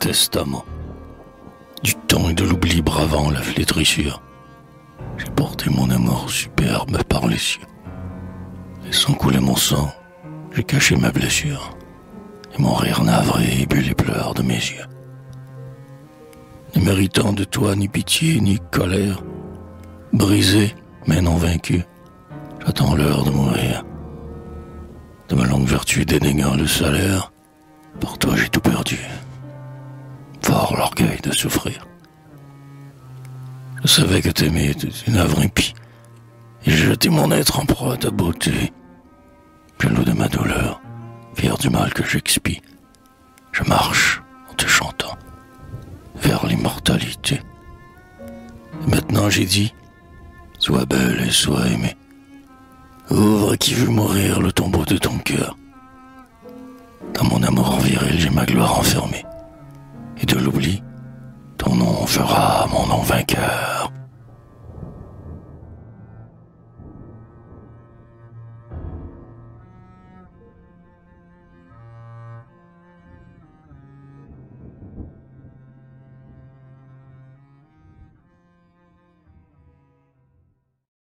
testament. Du temps et de l'oubli bravant la flétrissure. J'ai porté mon amour superbe par les cieux. Laissant couler mon sang, j'ai caché ma blessure. Et mon rire navré bu les pleurs de mes yeux. Ne méritant de toi ni pitié ni colère, brisé mais non vaincu, j'attends l'heure de mourir. De ma longue vertu dédaignant le salaire, pour toi j'ai tout perdu. Fort l'orgueil de souffrir. Je savais que t'aimer était une œuvre impie, et j'ai jeté mon être en proie à ta beauté. Jaloux de ma douleur, fier du mal que j'expie, je marche en te chantant vers l'immortalité. Maintenant j'ai dit, sois belle et sois aimée. Ouvre qui veut mourir le tombeau de ton cœur. Dans mon amour viril, j'ai ma gloire enfermée. Et de l'oubli, ton nom fera mon nom vainqueur.